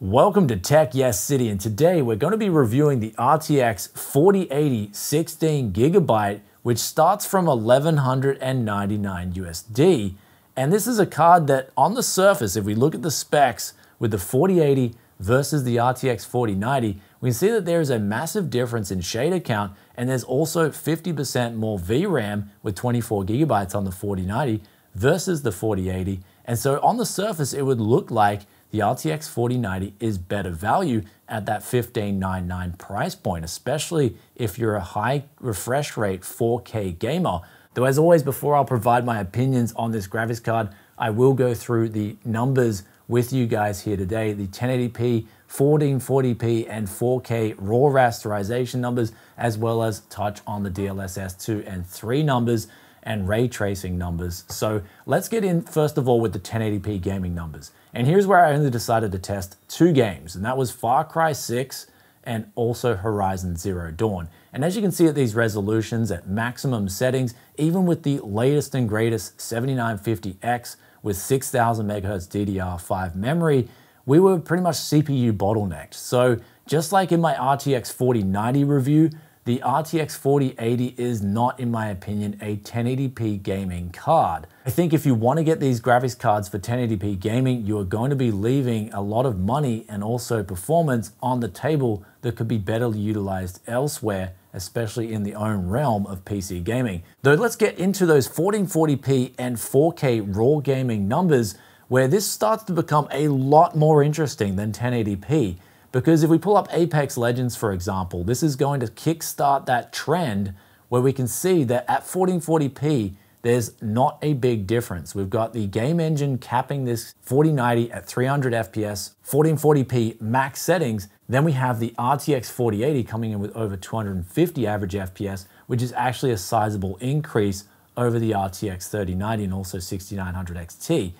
Welcome to Tech Yes City, and today we're going to be reviewing the RTX 4080 16 gigabyte, which starts from 1199 USD. And this is a card that, on the surface, if we look at the specs with the 4080 versus the RTX 4090, we can see that there is a massive difference in shader count, and there's also 50% more VRAM with 24 gigabytes on the 4090 versus the 4080. And so on the surface, it would look like the RTX 4090 is better value at that 1599 price point, especially if you're a high refresh rate 4K gamer. Though as always, before I'll provide my opinions on this graphics card, I will go through the numbers with you guys here today, the 1080p, 1440p, and 4K raw rasterization numbers, as well as touch on the DLSS 2 and 3 numbers and ray tracing numbers. So let's get in first of all with the 1080p gaming numbers. And here's where I only decided to test two games, and that was Far Cry 6 and also Horizon Zero Dawn. And as you can see at these resolutions at maximum settings, even with the latest and greatest 7950X with 6000 MHz DDR5 memory, we were pretty much CPU bottlenecked. So just like in my RTX 4090 review, the RTX 4080 is not, in my opinion, a 1080p gaming card. I think if you want to get these graphics cards for 1080p gaming, you are going to be leaving a lot of money and also performance on the table that could be better utilized elsewhere, especially in the own realm of PC gaming. Though let's get into those 1440p and 4K raw gaming numbers where this starts to become a lot more interesting than 1080p. Because if we pull up Apex Legends, for example, this is going to kickstart that trend where we can see that at 1440p, there's not a big difference. We've got the game engine capping this 4090 at 300 FPS, 1440p max settings. Then we have the RTX 4080 coming in with over 250 average FPS, which is actually a sizable increase over the RTX 3090 and also 6900 XT.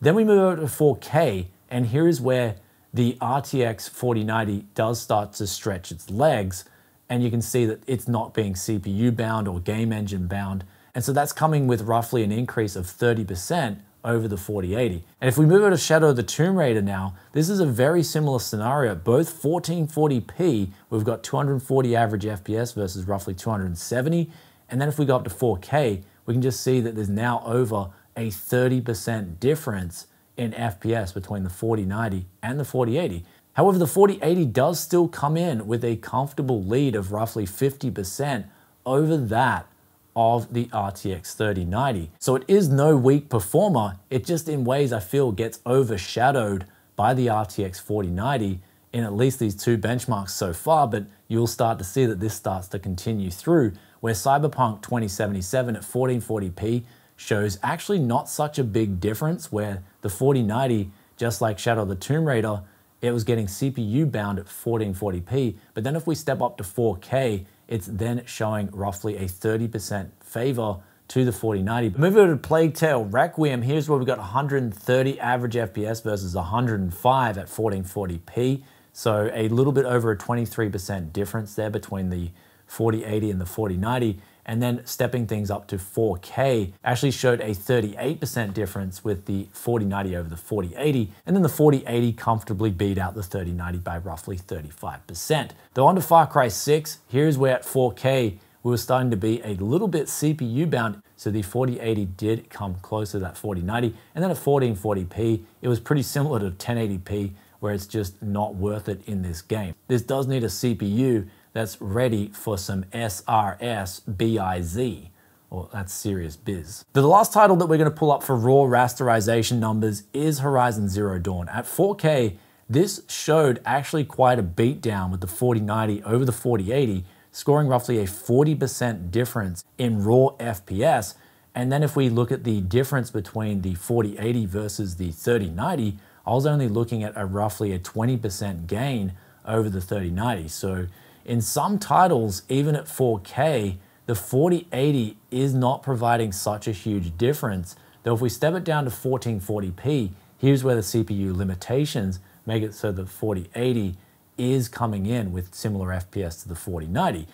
Then we move over to 4K, and here's where the RTX 4090 does start to stretch its legs and you can see that it's not being CPU bound or game engine bound. And so that's coming with roughly an increase of 30% over the 4080. And if we move over to Shadow of the Tomb Raider now, this is a very similar scenario. Both 1440p, we've got 240 average FPS versus roughly 270. And then if we go up to 4K, we can just see that there's now over a 30% difference in FPS between the 4090 and the 4080. However, the 4080 does still come in with a comfortable lead of roughly 50% over that of the RTX 3090. So it is no weak performer, it just in ways I feel gets overshadowed by the RTX 4090 in at least these two benchmarks so far, but you'll start to see that this starts to continue through where Cyberpunk 2077 at 1440p shows actually not such a big difference where the 4090, just like Shadow of the Tomb Raider, it was getting CPU bound at 1440p. But then if we step up to 4K, it's then showing roughly a 30% favor to the 4090. Move over to Plague Tale Requiem. Here's where we've got 130 average FPS versus 105 at 1440p. So a little bit over a 23% difference there between the 4080 and the 4090 and then stepping things up to 4K actually showed a 38% difference with the 4090 over the 4080, and then the 4080 comfortably beat out the 3090 by roughly 35%. Though on to Far Cry 6, here's where at 4K we were starting to be a little bit CPU bound, so the 4080 did come close to that 4090, and then at 1440p, it was pretty similar to 1080p, where it's just not worth it in this game. This does need a CPU, that's ready for some SRS BIZ. Well, that's serious biz. The last title that we're going to pull up for raw rasterization numbers is Horizon Zero Dawn. At 4K, this showed actually quite a beatdown with the 4090 over the 4080, scoring roughly a 40% difference in raw FPS. And then if we look at the difference between the 4080 versus the 3090, I was only looking at a roughly a 20% gain over the 3090. So in some titles, even at 4K, the 4080 is not providing such a huge difference. Though if we step it down to 1440p, here's where the CPU limitations make it so the 4080 is coming in with similar FPS to the 4090.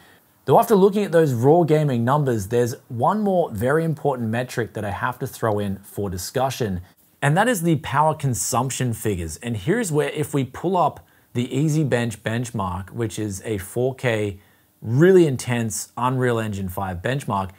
Though after looking at those raw gaming numbers, there's one more very important metric that I have to throw in for discussion, And that is the power consumption figures. And here's where if we pull up the Easy Bench benchmark, which is a 4K, really intense Unreal Engine 5 benchmark,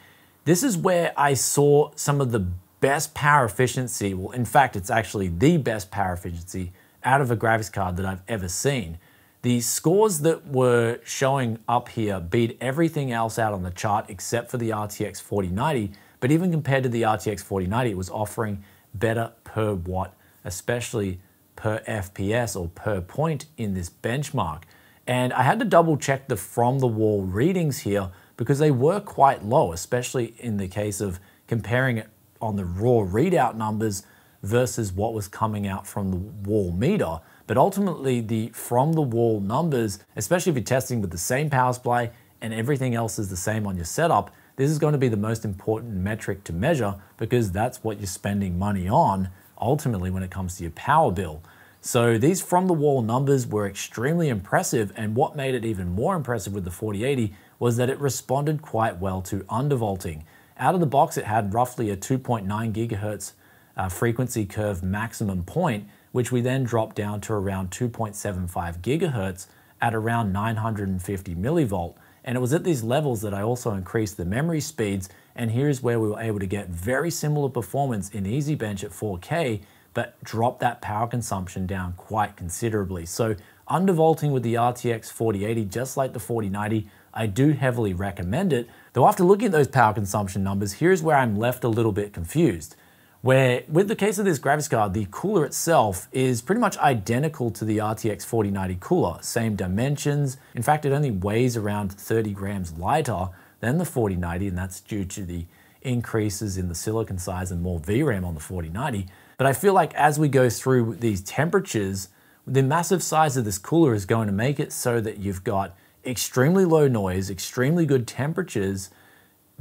this is where I saw some of the best power efficiency. Well, in fact, it's actually the best power efficiency out of a graphics card that I've ever seen. The scores that were showing up here beat everything else out on the chart except for the RTX 4090, but even compared to the RTX 4090, it was offering better per watt, especially per FPS or per point in this benchmark. And I had to double check the from the wall readings here because they were quite low, especially in the case of comparing it on the raw readout numbers versus what was coming out from the wall meter. But ultimately, the from the wall numbers, especially if you're testing with the same power supply and everything else is the same on your setup, this is going to be the most important metric to measure because that's what you're spending money on ultimately when it comes to your power bill. So these from the wall numbers were extremely impressive and what made it even more impressive with the 4080 was that it responded quite well to undervolting. Out of the box it had roughly a 2.9 gigahertz uh, frequency curve maximum point which we then dropped down to around 2.75 gigahertz at around 950 millivolt. And it was at these levels that I also increased the memory speeds. And here's where we were able to get very similar performance in EasyBench at 4K, but drop that power consumption down quite considerably. So undervolting with the RTX 4080, just like the 4090, I do heavily recommend it. Though after looking at those power consumption numbers, here's where I'm left a little bit confused where with the case of this graphics card, the cooler itself is pretty much identical to the RTX 4090 cooler, same dimensions. In fact, it only weighs around 30 grams lighter than the 4090, and that's due to the increases in the silicon size and more VRAM on the 4090. But I feel like as we go through these temperatures, the massive size of this cooler is going to make it so that you've got extremely low noise, extremely good temperatures,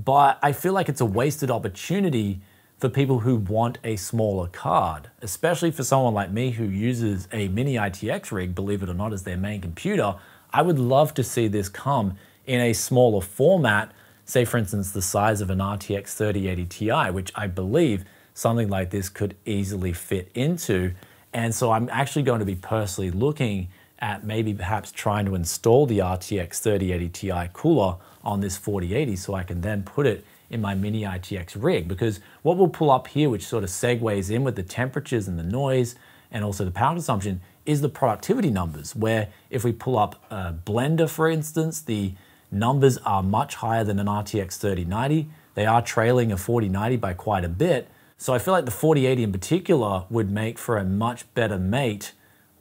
but I feel like it's a wasted opportunity for people who want a smaller card, especially for someone like me who uses a mini ITX rig, believe it or not, as their main computer. I would love to see this come in a smaller format, say for instance the size of an RTX 3080 Ti, which I believe something like this could easily fit into. And so I'm actually going to be personally looking at maybe perhaps trying to install the RTX 3080 Ti cooler on this 4080 so I can then put it in my mini ITX rig because what we'll pull up here, which sort of segues in with the temperatures and the noise and also the power consumption, is the productivity numbers, where if we pull up a Blender, for instance, the numbers are much higher than an RTX 3090. They are trailing a 4090 by quite a bit. So I feel like the 4080 in particular would make for a much better mate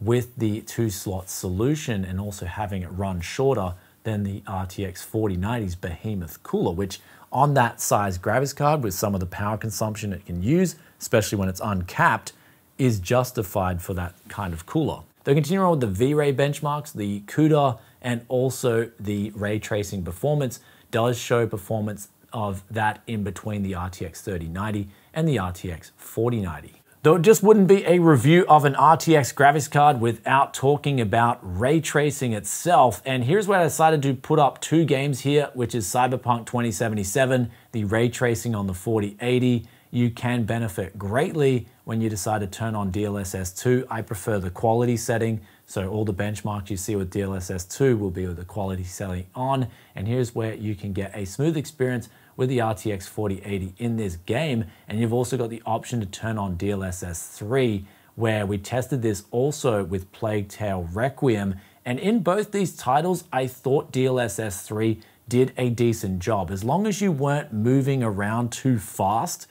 with the two slot solution and also having it run shorter than the RTX 4090's behemoth cooler, which on that size graphics card with some of the power consumption it can use, especially when it's uncapped, is justified for that kind of cooler. They're continuing on with the V-Ray benchmarks, the CUDA, and also the ray tracing performance does show performance of that in between the RTX 3090 and the RTX 4090. Though it just wouldn't be a review of an RTX graphics card without talking about ray tracing itself. And here's where I decided to put up two games here, which is Cyberpunk 2077, the ray tracing on the 4080. You can benefit greatly when you decide to turn on DLSS 2. I prefer the quality setting, so all the benchmarks you see with DLSS 2 will be with the quality setting on. And here's where you can get a smooth experience with the RTX 4080 in this game. And you've also got the option to turn on DLSS 3, where we tested this also with Plague Tale Requiem. And in both these titles, I thought DLSS 3 did a decent job. As long as you weren't moving around too fast,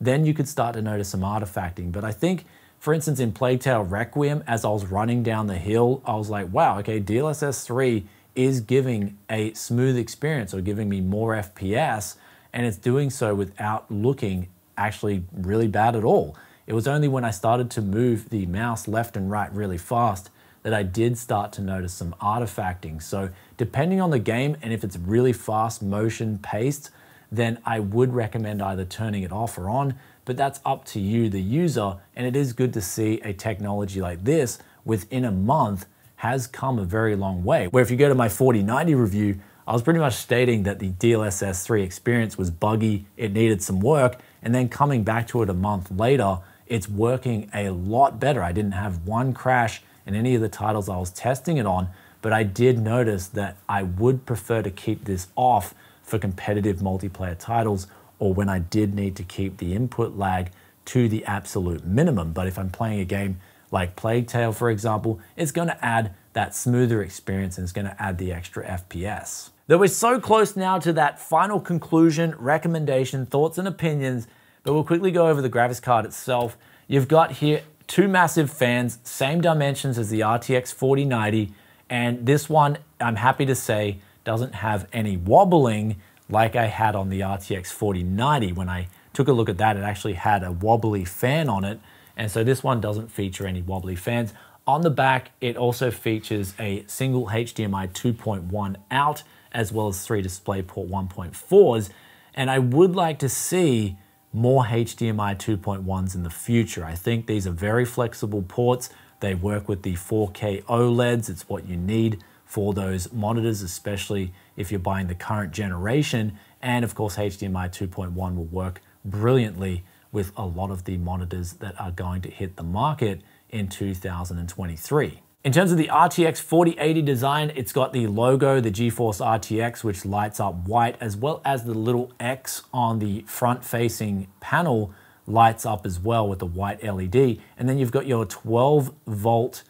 then you could start to notice some artifacting. But I think, for instance, in Plague Requiem, as I was running down the hill, I was like, wow, okay, DLSS 3 is giving a smooth experience or giving me more FPS and it's doing so without looking actually really bad at all. It was only when I started to move the mouse left and right really fast that I did start to notice some artifacting. So depending on the game and if it's really fast motion paced, then I would recommend either turning it off or on, but that's up to you, the user. And it is good to see a technology like this within a month has come a very long way. Where if you go to my 4090 review, I was pretty much stating that the DLSS 3 experience was buggy, it needed some work, and then coming back to it a month later, it's working a lot better. I didn't have one crash in any of the titles I was testing it on, but I did notice that I would prefer to keep this off for competitive multiplayer titles or when I did need to keep the input lag to the absolute minimum. But if I'm playing a game like Plague Tale, for example, it's going to add that smoother experience and it's going to add the extra FPS. Though we're so close now to that final conclusion, recommendation, thoughts, and opinions, but we'll quickly go over the graphics card itself. You've got here two massive fans, same dimensions as the RTX 4090, and this one, I'm happy to say, doesn't have any wobbling like I had on the RTX 4090. When I took a look at that, it actually had a wobbly fan on it, and so this one doesn't feature any wobbly fans. On the back, it also features a single HDMI 2.1 out, as well as three DisplayPort 1.4s, and I would like to see more HDMI 2.1s in the future. I think these are very flexible ports. They work with the 4K OLEDs. It's what you need for those monitors, especially if you're buying the current generation. And of course, HDMI 2.1 will work brilliantly with a lot of the monitors that are going to hit the market in 2023. In terms of the RTX 4080 design, it's got the logo, the GeForce RTX, which lights up white, as well as the little X on the front-facing panel lights up as well with the white LED. And then you've got your 12 volt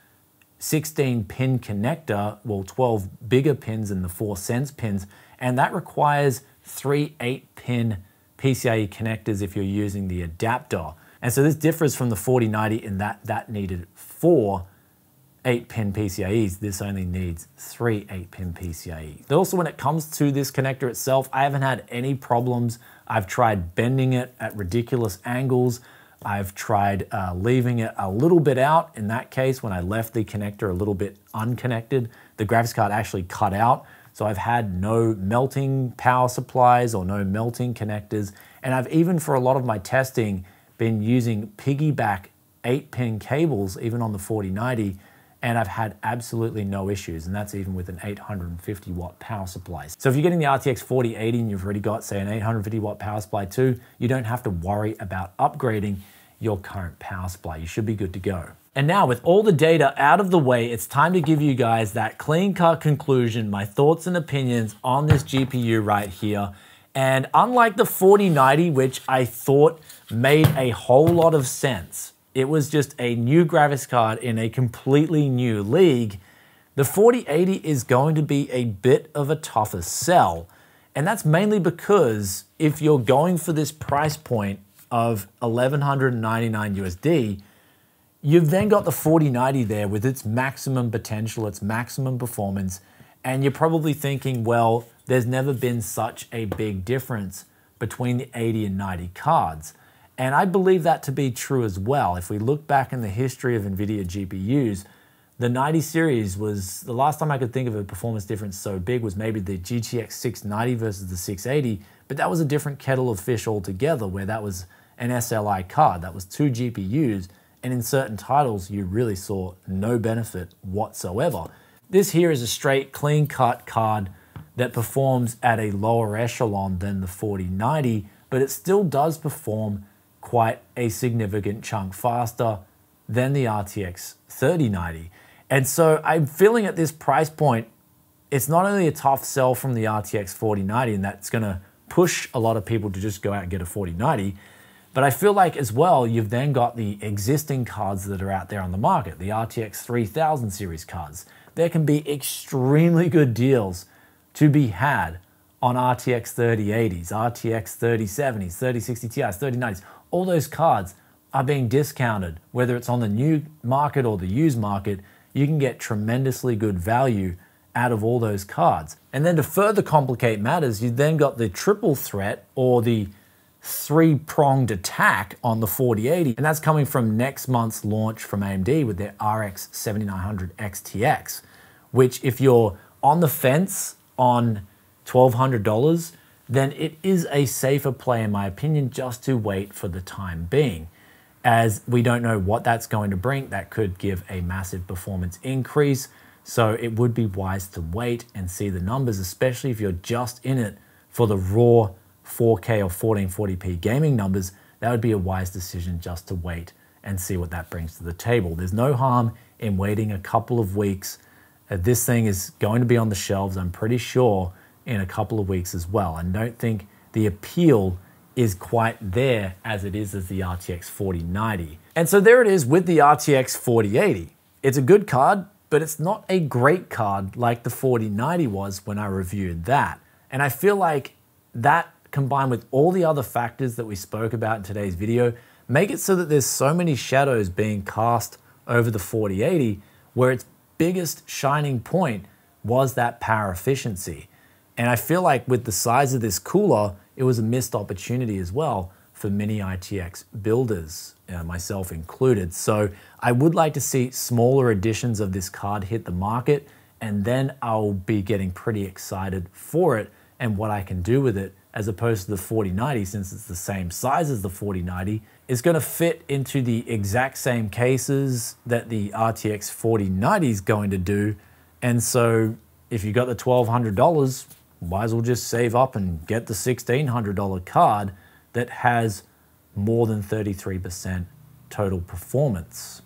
16 pin connector, well, 12 bigger pins than the four sense pins, and that requires three eight pin PCIe connectors if you're using the adapter. And so this differs from the 4090 in that that needed four 8-pin PCIe's, this only needs three 8-pin PCIe. Also, when it comes to this connector itself, I haven't had any problems. I've tried bending it at ridiculous angles. I've tried uh, leaving it a little bit out. In that case, when I left the connector a little bit unconnected, the graphics card actually cut out. So I've had no melting power supplies or no melting connectors. And I've even, for a lot of my testing, been using piggyback 8-pin cables, even on the 4090, and I've had absolutely no issues, and that's even with an 850 watt power supply. So if you're getting the RTX 4080 and you've already got, say, an 850 watt power supply too, you don't have to worry about upgrading your current power supply. You should be good to go. And now with all the data out of the way, it's time to give you guys that clean cut conclusion, my thoughts and opinions on this GPU right here. And unlike the 4090, which I thought made a whole lot of sense, it was just a new graphics card in a completely new league. The 4080 is going to be a bit of a tougher sell. And that's mainly because if you're going for this price point of 1199 USD, you've then got the 4090 there with its maximum potential, its maximum performance, and you're probably thinking, well, there's never been such a big difference between the 80 and 90 cards. And I believe that to be true as well. If we look back in the history of NVIDIA GPUs, the 90 series was the last time I could think of a performance difference so big was maybe the GTX 690 versus the 680, but that was a different kettle of fish altogether where that was an SLI card. That was two GPUs, and in certain titles, you really saw no benefit whatsoever. This here is a straight, clean cut card that performs at a lower echelon than the 4090, but it still does perform quite a significant chunk faster than the RTX 3090. And so I'm feeling at this price point, it's not only a tough sell from the RTX 4090, and that's gonna push a lot of people to just go out and get a 4090, but I feel like as well, you've then got the existing cards that are out there on the market, the RTX 3000 series cards. There can be extremely good deals to be had on RTX 3080s, RTX 3070s, 3060 Ti's, 3090s, all those cards are being discounted, whether it's on the new market or the used market, you can get tremendously good value out of all those cards. And then to further complicate matters, you've then got the triple threat or the three pronged attack on the 4080, and that's coming from next month's launch from AMD with their RX 7900 XTX, which, if you're on the fence on $1,200, then it is a safer play, in my opinion, just to wait for the time being. As we don't know what that's going to bring, that could give a massive performance increase. So it would be wise to wait and see the numbers, especially if you're just in it for the raw 4K or 1440p gaming numbers. That would be a wise decision just to wait and see what that brings to the table. There's no harm in waiting a couple of weeks. Uh, this thing is going to be on the shelves, I'm pretty sure, in a couple of weeks as well. I don't think the appeal is quite there as it is as the RTX 4090. And so there it is with the RTX 4080. It's a good card, but it's not a great card like the 4090 was when I reviewed that. And I feel like that combined with all the other factors that we spoke about in today's video make it so that there's so many shadows being cast over the 4080 where its biggest shining point was that power efficiency. And I feel like with the size of this cooler, it was a missed opportunity as well for mini ITX builders, uh, myself included. So I would like to see smaller editions of this card hit the market, and then I'll be getting pretty excited for it and what I can do with it, as opposed to the 4090, since it's the same size as the 4090, is gonna fit into the exact same cases that the RTX 4090 is going to do. And so if you got the $1,200, might as well just save up and get the $1,600 card that has more than 33% total performance.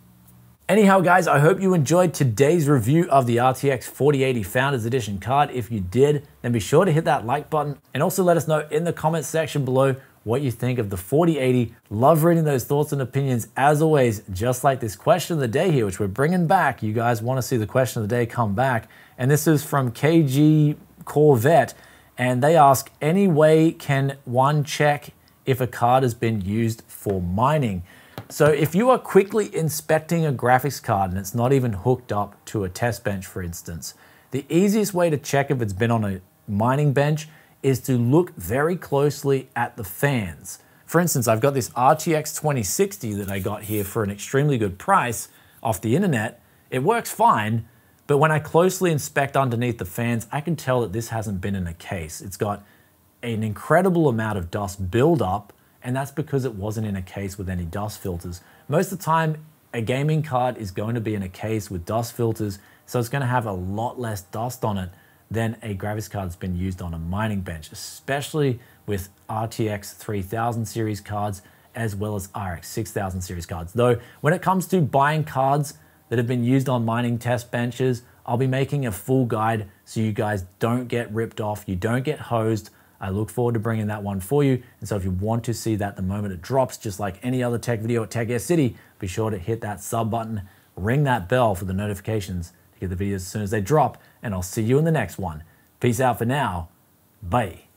Anyhow, guys, I hope you enjoyed today's review of the RTX 4080 Founders Edition card. If you did, then be sure to hit that like button and also let us know in the comments section below what you think of the 4080. Love reading those thoughts and opinions as always, just like this question of the day here, which we're bringing back. You guys want to see the question of the day come back. And this is from KG Corvette, and they ask, any way can one check if a card has been used for mining? So if you are quickly inspecting a graphics card and it's not even hooked up to a test bench, for instance, the easiest way to check if it's been on a mining bench is to look very closely at the fans. For instance, I've got this RTX 2060 that I got here for an extremely good price off the internet. It works fine, but when I closely inspect underneath the fans, I can tell that this hasn't been in a case. It's got an incredible amount of dust buildup, and that's because it wasn't in a case with any dust filters. Most of the time, a gaming card is going to be in a case with dust filters, so it's going to have a lot less dust on it than a graphics card that's been used on a mining bench, especially with RTX 3000 series cards as well as RX 6000 series cards. Though when it comes to buying cards that have been used on mining test benches. I'll be making a full guide so you guys don't get ripped off, you don't get hosed. I look forward to bringing that one for you. And so if you want to see that the moment it drops, just like any other tech video at Tech Yes City, be sure to hit that sub button, ring that bell for the notifications to get the videos as soon as they drop, and I'll see you in the next one. Peace out for now. Bye.